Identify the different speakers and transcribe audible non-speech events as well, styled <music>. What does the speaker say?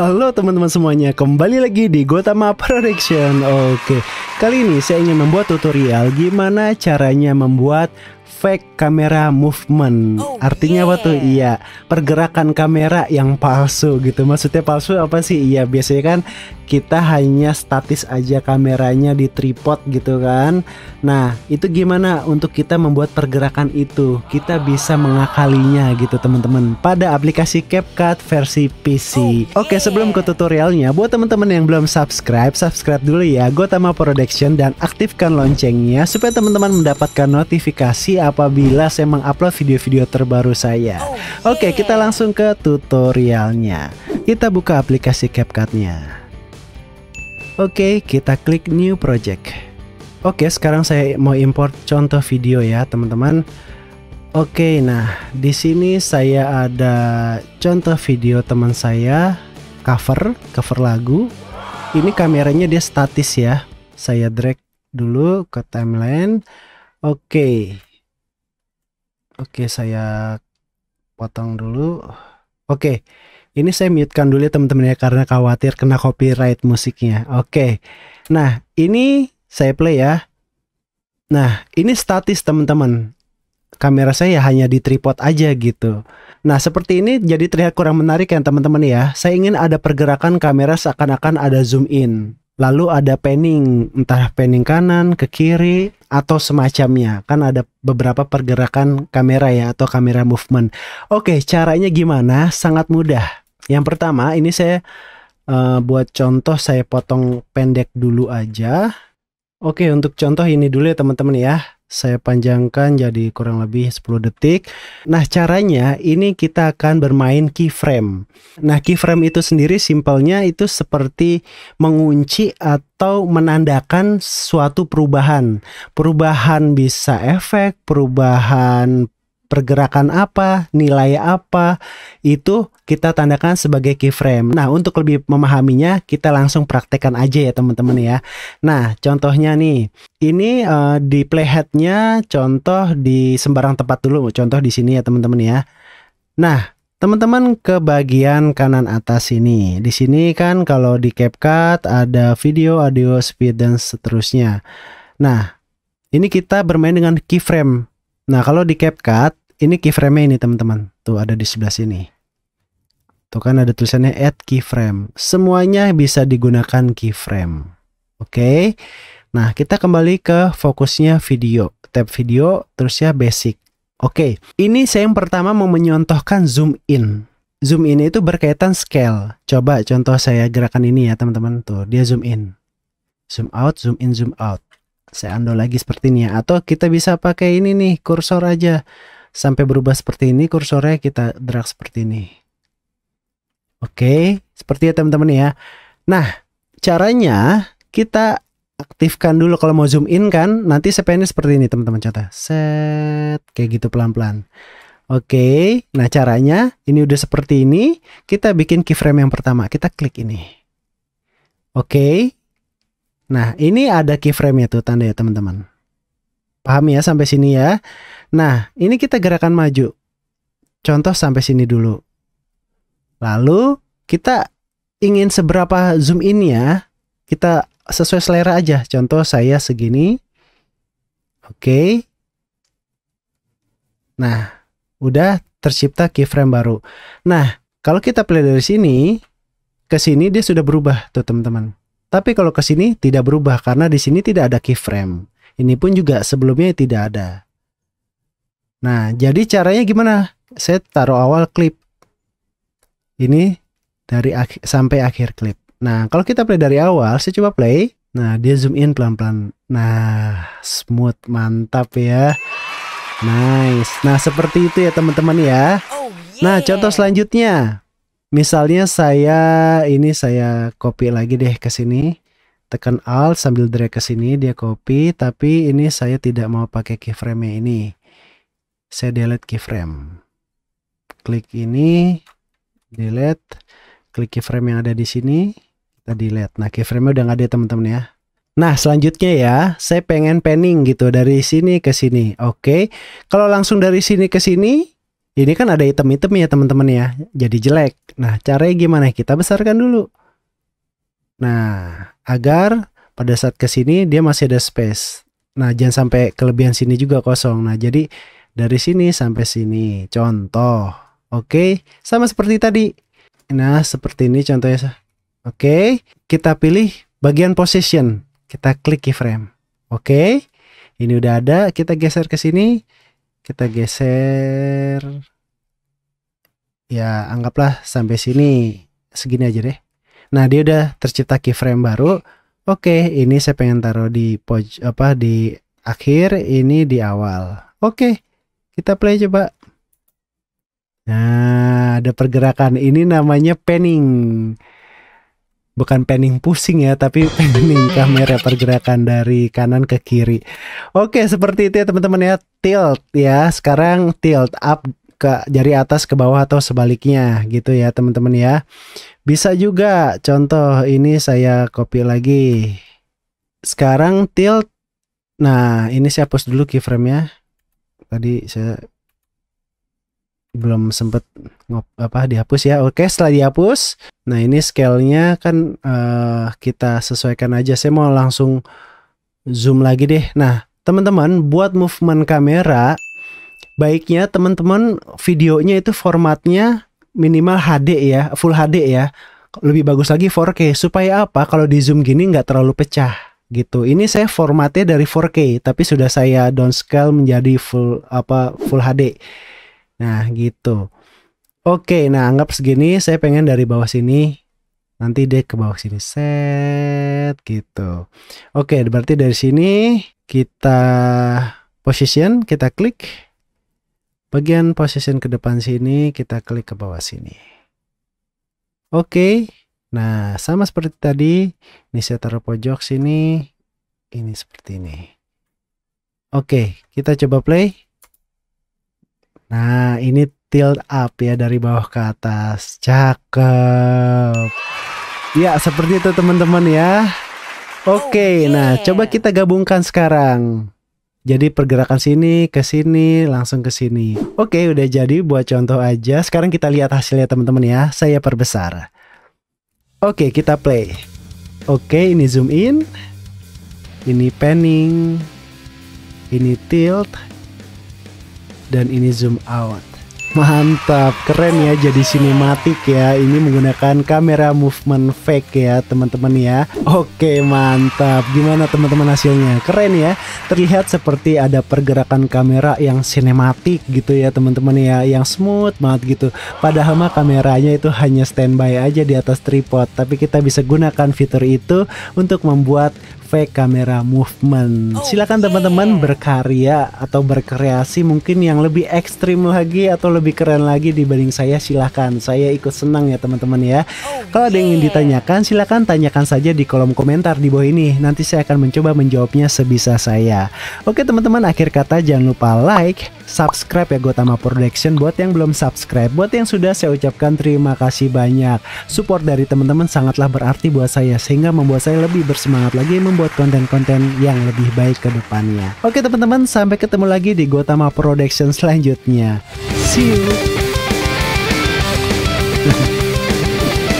Speaker 1: Halo teman-teman semuanya, kembali lagi di Gotama Production. Oke, kali ini saya ingin membuat tutorial gimana caranya membuat fake kamera movement.
Speaker 2: Oh,
Speaker 1: Artinya apa tuh? Iya, pergerakan kamera yang palsu gitu. Maksudnya palsu apa sih? Iya, biasanya kan kita hanya statis aja kameranya di tripod gitu kan. Nah, itu gimana untuk kita membuat pergerakan itu? Kita bisa mengakalinya gitu teman-teman pada aplikasi CapCut versi PC.
Speaker 2: Oh,
Speaker 1: Oke, sebelum ke tutorialnya, buat teman-teman yang belum subscribe, subscribe dulu ya Gotama Production dan aktifkan loncengnya supaya teman-teman mendapatkan notifikasi apabila saya mengupload video-video terbaru saya.
Speaker 2: Oh,
Speaker 1: Oke, kita langsung ke tutorialnya. Kita buka aplikasi CapCut-nya. Oke, kita klik New Project. Oke, sekarang saya mau import contoh video ya, teman-teman. Oke, nah di sini saya ada contoh video teman saya cover, cover lagu. Ini kameranya dia statis ya. Saya drag dulu ke timeline. Oke. Oke, saya potong dulu. Oke. Ini saya mutekan dulu ya teman-teman ya karena khawatir kena copyright musiknya. Oke. Nah, ini saya play ya. Nah, ini statis teman-teman. Kamera saya hanya di tripod aja gitu. Nah, seperti ini jadi terlihat kurang menarik ya teman-teman ya. Saya ingin ada pergerakan kamera seakan-akan ada zoom in. Lalu ada panning, entah panning kanan, ke kiri, atau semacamnya. Kan ada beberapa pergerakan kamera ya, atau kamera movement. Oke, caranya gimana? Sangat mudah. Yang pertama, ini saya eh, buat contoh, saya potong pendek dulu aja. Oke, untuk contoh ini dulu ya teman-teman ya. Saya panjangkan jadi kurang lebih 10 detik. Nah, caranya ini kita akan bermain keyframe. Nah, keyframe itu sendiri simpelnya itu seperti mengunci atau menandakan suatu perubahan. Perubahan bisa efek, perubahan pergerakan apa, nilai apa, itu kita tandakan sebagai keyframe. Nah, untuk lebih memahaminya, kita langsung praktekkan aja ya teman-teman ya. Nah, contohnya nih, ini eh, di playheadnya contoh di sembarang tempat dulu, contoh di sini ya teman-teman ya. Nah, teman-teman ke bagian kanan atas ini. Di sini kan kalau di CapCut ada video, audio, speed dan seterusnya. Nah, ini kita bermain dengan keyframe. Nah, kalau di CapCut ini keyframe-nya ini teman-teman. Tuh ada di sebelah sini. Tuh kan ada tulisannya add keyframe. Semuanya bisa digunakan keyframe. Oke. Nah, kita kembali ke fokusnya video. Tab video terus ya basic. Oke, ini saya yang pertama mau menyontohkan zoom in. Zoom in itu berkaitan scale. Coba contoh saya gerakan ini ya teman-teman. Tuh, dia zoom in. Zoom out, zoom in, zoom out. Saya undo lagi seperti ini ya. Atau kita bisa pakai ini nih, kursor aja. Sampai berubah seperti ini, kursornya kita drag seperti ini. Oke, seperti ya teman-teman ya. Nah, caranya kita aktifkan dulu kalau mau zoom in kan, nanti sepennya seperti ini teman-teman contoh. Set, kayak gitu pelan-pelan. Oke, nah caranya ini udah seperti ini, kita bikin keyframe yang pertama. Kita klik ini. Oke. Nah, ini ada keyframe-nya tuh tanda ya teman-teman. Paham ya sampai sini ya. Nah, ini kita gerakan maju. Contoh sampai sini dulu. Lalu kita ingin seberapa zoom in ya, kita sesuai selera aja. Contoh saya segini. Oke. Nah, udah tercipta keyframe baru. Nah, kalau kita play dari sini ke sini dia sudah berubah tuh teman-teman. Tapi kalau ke sini tidak berubah karena di sini tidak ada keyframe. Ini pun juga sebelumnya tidak ada. Nah, jadi caranya gimana? Saya taruh awal klip. Ini dari ak sampai akhir klip. Nah, kalau kita play dari awal, saya coba play. Nah, dia zoom in pelan-pelan. Nah, smooth, mantap ya. Nice. Nah, seperti itu ya teman-teman ya.
Speaker 2: Oh,
Speaker 1: Nah, contoh selanjutnya. Misalnya saya ini saya copy lagi deh ke sini. Tekan Alt sambil drag ke sini dia copy, tapi ini saya tidak mau pakai keyframe ini. Saya delete keyframe. Klik ini, delete. Klik keyframe yang ada di sini, kita delete. Nah, keyframe udah nggak ada teman-teman ya. Nah, selanjutnya ya, saya pengen panning gitu dari sini ke sini. Oke. Kalau langsung dari sini ke sini, Ini kan ada item-item ya teman-teman ya, jadi jelek. Nah caranya gimana? Kita besarkan dulu. Nah agar pada saat ke sini dia masih ada space. Nah jangan sampai kelebihan sini juga kosong. Nah jadi dari sini sampai sini. Contoh. Oke, sama seperti tadi. Nah, seperti ini contohnya. Oke, kita pilih bagian position. Kita klik keyframe. Oke. Ini udah ada, kita geser ke sini. Kita geser ya anggaplah sampai sini segini aja deh. Nah, dia udah tercipta keyframe baru. Oke, ini saya pengen taruh di poj apa di akhir, ini di awal. Oke. Kita play coba. Nah, ada pergerakan. Ini namanya panning. Bukan panning pusing ya, tapi <laughs> panning kamera pergerakan dari kanan ke kiri. Oke, seperti itu ya teman-teman ya. Tilt ya. Sekarang tilt up ke jari atas ke bawah atau sebaliknya gitu ya teman-teman ya. Bisa juga contoh ini saya copy lagi. Sekarang tilt. Nah, ini saya hapus dulu keyframe-nya tadi saya belum sempet ngop apa dihapus ya oke setelah dihapus nah ini scale-nya kan uh, kita sesuaikan aja saya mau langsung zoom lagi deh nah teman-teman buat movement kamera baiknya teman-teman videonya itu formatnya minimal HD ya full HD ya lebih bagus lagi 4K supaya apa kalau di zoom gini nggak terlalu pecah gitu. Ini saya formatnya dari 4K tapi sudah saya downscale menjadi full apa full HD. Nah, gitu. Oke, nah anggap segini saya pengen dari bawah sini nanti deh ke bawah sini set gitu. Oke, berarti dari sini kita position, kita klik bagian position ke depan sini, kita klik ke bawah sini. Oke, Nah, sama seperti tadi, ini saya taruh pojok sini, ini seperti ini. Oke, kita coba play. Nah, ini tilt up ya dari bawah ke atas. Cakep. Ya, seperti itu teman-teman ya. Oke, oh, nah coba kita gabungkan sekarang. Jadi pergerakan sini ke sini langsung ke sini. Oke, udah jadi buat contoh aja. Sekarang kita lihat hasilnya teman-teman ya. Saya perbesar. Oke, kita play. Oke, ini zoom in. Ini panning. Ini tilt. Dan ini zoom out. Mantap, keren ya jadi sinematik ya. Ini menggunakan kamera movement fake ya, teman-teman ya. Oke, mantap. Gimana teman-teman hasilnya? Keren ya. Terlihat seperti ada pergerakan kamera yang sinematik gitu ya, teman-teman ya, yang smooth banget gitu. Padahal mah kameranya itu hanya standby aja di atas tripod, tapi kita bisa gunakan fitur itu untuk membuat fake kamera movement. Oh, Silakan teman-teman berkarya atau berkreasi mungkin yang lebih ekstrim lagi atau lebih keren lagi dibanding saya silahkan. Saya ikut senang ya teman-teman ya. Oh, Kalau ada yang ingin ditanyakan silakan tanyakan saja di kolom komentar di bawah ini. Nanti saya akan mencoba menjawabnya sebisa saya. Oke teman-teman akhir kata jangan lupa like, subscribe ya Gotama Production buat yang belum subscribe. Buat yang sudah saya ucapkan terima kasih banyak. Support dari teman-teman sangatlah berarti buat saya sehingga membuat saya lebih bersemangat lagi membuat konten-konten yang lebih baik ke depannya. Oke teman-teman, sampai ketemu lagi di Gotama Production selanjutnya. See you. <laughs>